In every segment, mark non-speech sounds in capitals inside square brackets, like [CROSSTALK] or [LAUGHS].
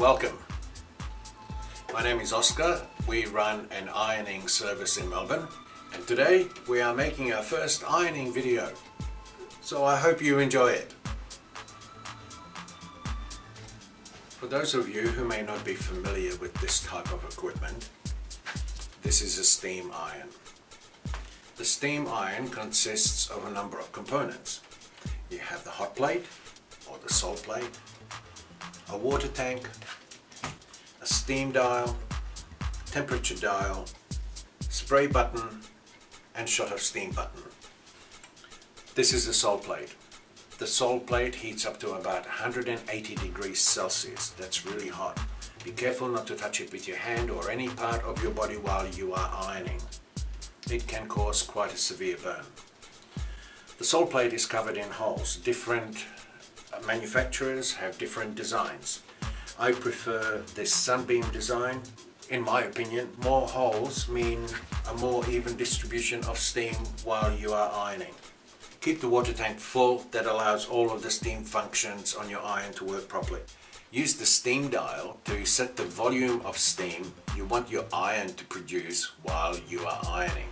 Welcome. My name is Osca. We run an ironing service in Melbourne and today we are making our first ironing video. So I hope you enjoy it. For those of you who may not be familiar with this type of equipment, this is a steam iron. The steam iron consists of a number of components. You have the hot plate or the sole plate, a water tank, steam dial, temperature dial, spray button and shot of steam button. This is the sole plate. The sole plate heats up to about 180 degrees Celsius. That's really hot. Be careful not to touch it with your hand or any part of your body while you are ironing. It can cause quite a severe burn. The sole plate is covered in holes. Different uh, manufacturers have different designs. I prefer this Sunbeam design. In my opinion, more holes mean a more even distribution of steam while you are ironing. Keep the water tank full, that allows all of the steam functions on your iron to work properly. Use the steam dial to set the volume of steam you want your iron to produce while you are ironing.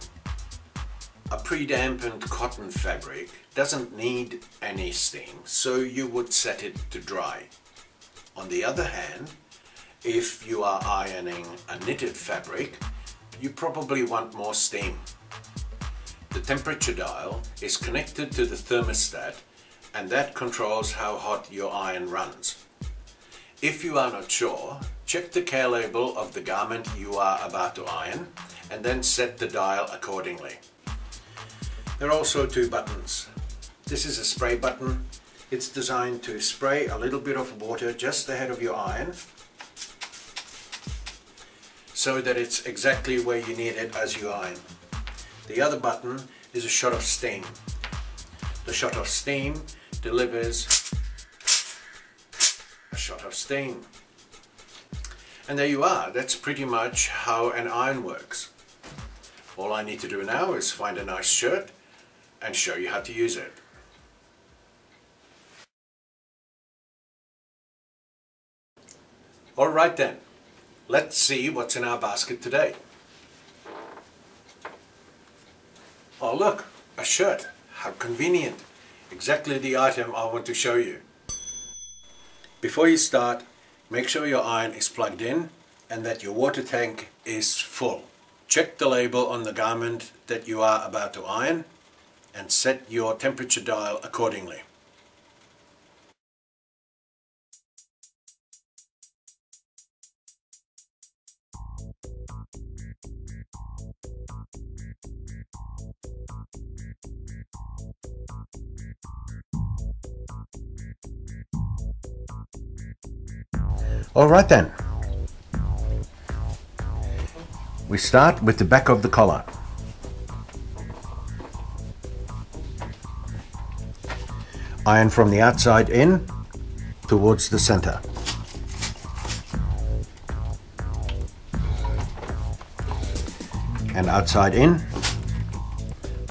A pre-dampened cotton fabric doesn't need any steam, so you would set it to dry. On the other hand, if you are ironing a knitted fabric, you probably want more steam. The temperature dial is connected to the thermostat and that controls how hot your iron runs. If you are not sure, check the care label of the garment you are about to iron and then set the dial accordingly. There are also two buttons. This is a spray button. It's designed to spray a little bit of water just ahead of your iron so that it's exactly where you need it as you iron. The other button is a shot of steam. The shot of steam delivers a shot of steam. And there you are, that's pretty much how an iron works. All I need to do now is find a nice shirt and show you how to use it. Alright then, let's see what's in our basket today. Oh look, a shirt. How convenient. Exactly the item I want to show you. Before you start, make sure your iron is plugged in and that your water tank is full. Check the label on the garment that you are about to iron and set your temperature dial accordingly. Alright then. We start with the back of the collar. Iron from the outside in towards the center. And outside in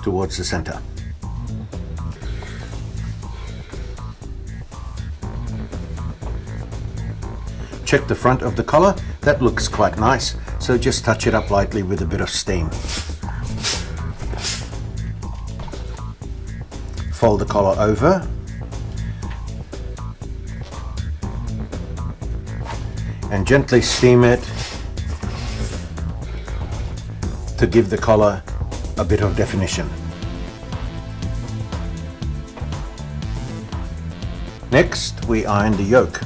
towards the center. Check the front of the collar, that looks quite nice, so just touch it up lightly with a bit of steam. Fold the collar over and gently steam it to give the collar a bit of definition. Next we iron the yoke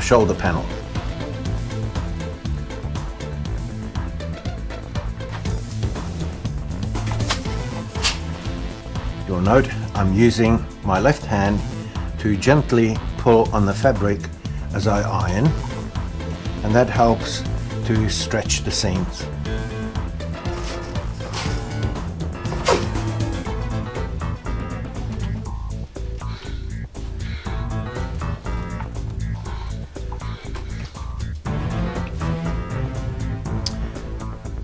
the shoulder panel. You'll note I'm using my left hand to gently pull on the fabric as I iron and that helps to stretch the seams.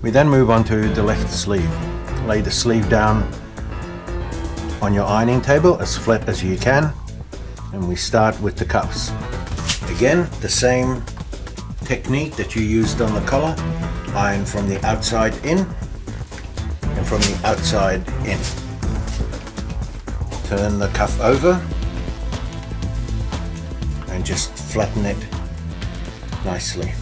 We then move on to the left sleeve. Lay the sleeve down on your ironing table as flat as you can and we start with the cuffs. Again, the same technique that you used on the collar. Iron from the outside in and from the outside in. Turn the cuff over and just flatten it nicely.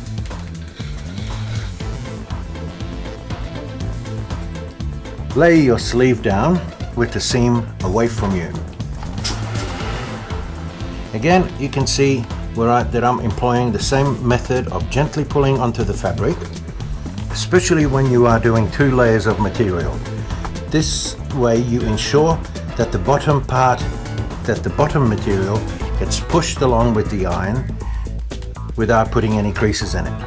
Lay your sleeve down with the seam away from you. Again, you can see where I, that I'm employing the same method of gently pulling onto the fabric, especially when you are doing two layers of material. This way you ensure that the bottom part, that the bottom material gets pushed along with the iron without putting any creases in it.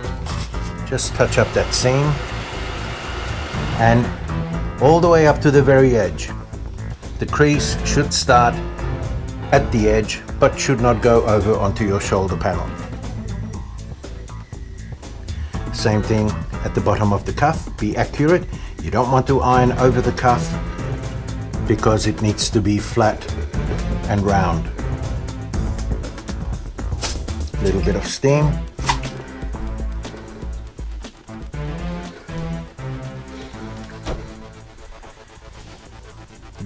Just touch up that seam and all the way up to the very edge. The crease should start at the edge but should not go over onto your shoulder panel. Same thing at the bottom of the cuff, be accurate. You don't want to iron over the cuff because it needs to be flat and round. Little bit of steam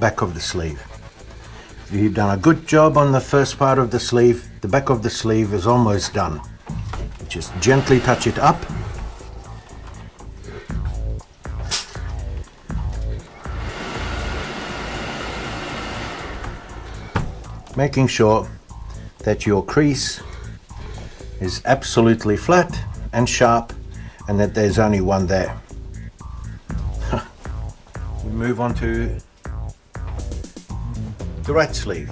back of the sleeve. If you've done a good job on the first part of the sleeve, the back of the sleeve is almost done. Just gently touch it up. Making sure that your crease is absolutely flat and sharp and that there's only one there. [LAUGHS] we move on to the right sleeve.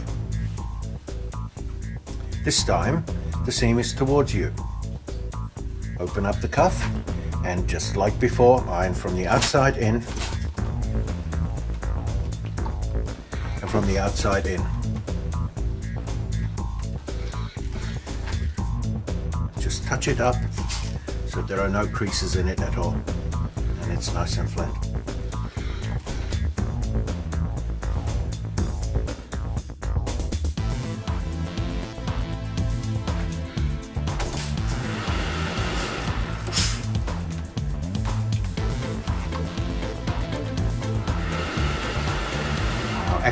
This time, the seam is towards you. Open up the cuff and just like before, iron from the outside in and from the outside in. Just touch it up so there are no creases in it at all and it's nice and flat.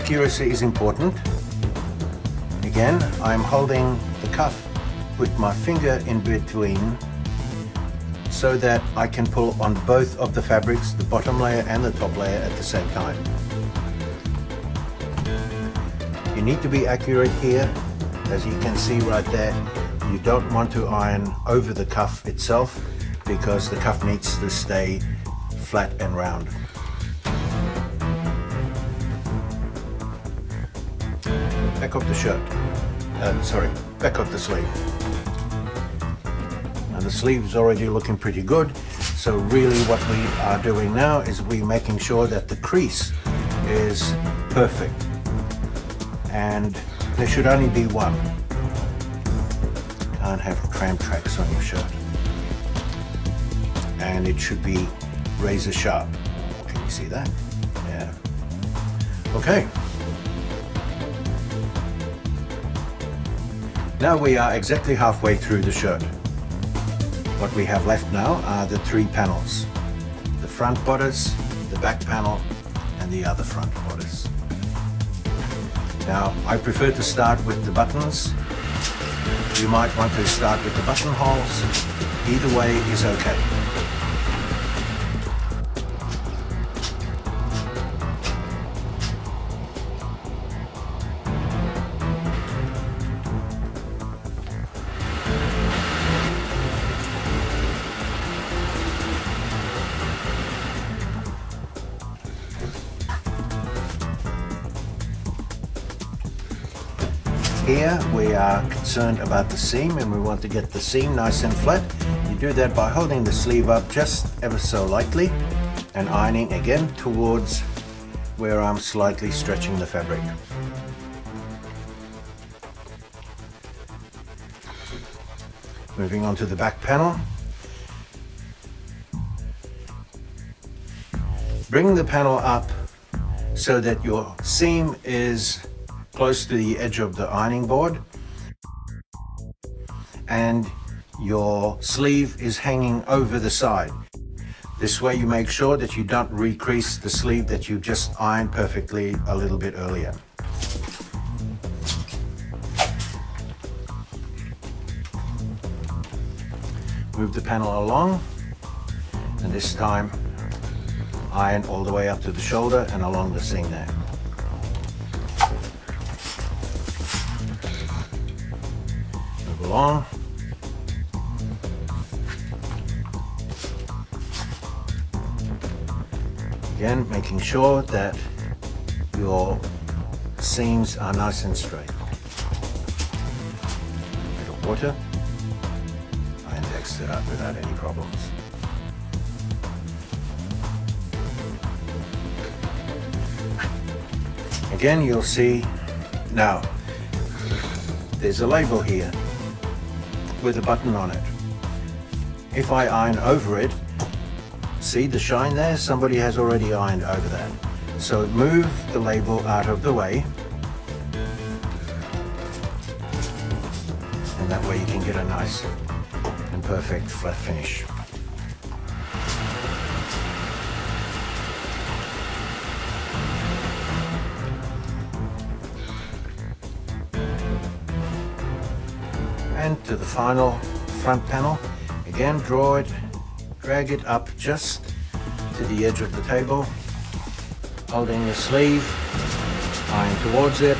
Accuracy is important. Again, I'm holding the cuff with my finger in between so that I can pull on both of the fabrics, the bottom layer and the top layer at the same time. You need to be accurate here, as you can see right there. You don't want to iron over the cuff itself because the cuff needs to stay flat and round. Back of the shirt. Uh, sorry, back of the sleeve. Now the sleeve is already looking pretty good. So really what we are doing now is we're making sure that the crease is perfect. And there should only be one. Can't have tram tracks on your shirt. And it should be razor sharp. Can you see that? Yeah. Okay. Now we are exactly halfway through the shirt. What we have left now are the three panels. The front bodice, the back panel and the other front bodice. Now I prefer to start with the buttons. You might want to start with the buttonholes. Either way is okay. We are concerned about the seam and we want to get the seam nice and flat. You do that by holding the sleeve up just ever so lightly and ironing again towards where I'm slightly stretching the fabric. Moving on to the back panel. Bring the panel up so that your seam is close to the edge of the ironing board and your sleeve is hanging over the side. This way you make sure that you don't recrease the sleeve that you just ironed perfectly a little bit earlier. Move the panel along and this time iron all the way up to the shoulder and along the seam there. Along. Again, making sure that your seams are nice and straight. Bit of water and text it up without any problems. Again, you'll see now there's a label here with a button on it. If I iron over it, see the shine there? Somebody has already ironed over that. So move the label out of the way. And that way you can get a nice and perfect flat finish. To the final front panel. Again, draw it, drag it up just to the edge of the table, holding the sleeve, iron towards it.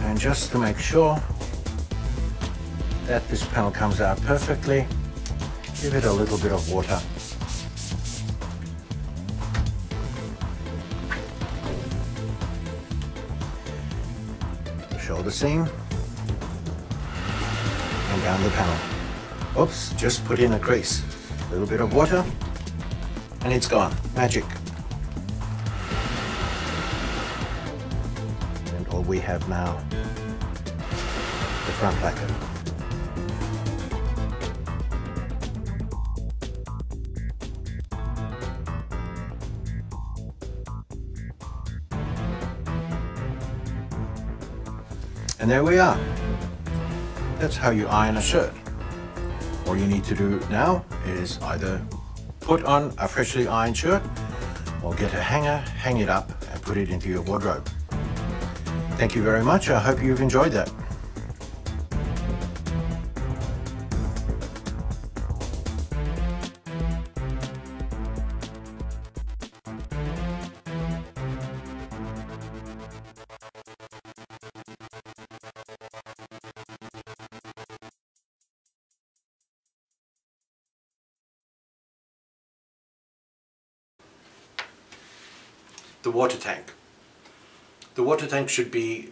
And just to make sure that this panel comes out perfectly, give it a little bit of water. Shoulder seam and down the panel. Oops, just put in a crease. A little bit of water and it's gone. Magic. And all we have now, the front lacquer. And there we are. That's how you iron a shirt. All you need to do now is either put on a freshly ironed shirt or get a hanger, hang it up and put it into your wardrobe. Thank you very much. I hope you've enjoyed that. The water tank. The water tank should be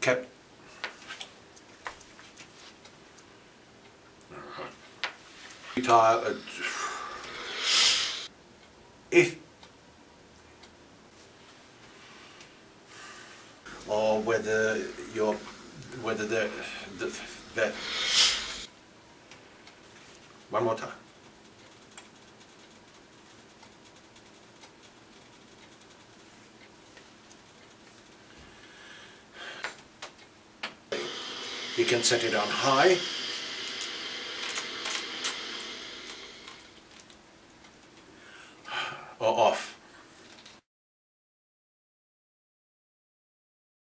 kept if or whether you're whether the, the that one more time You can set it on high.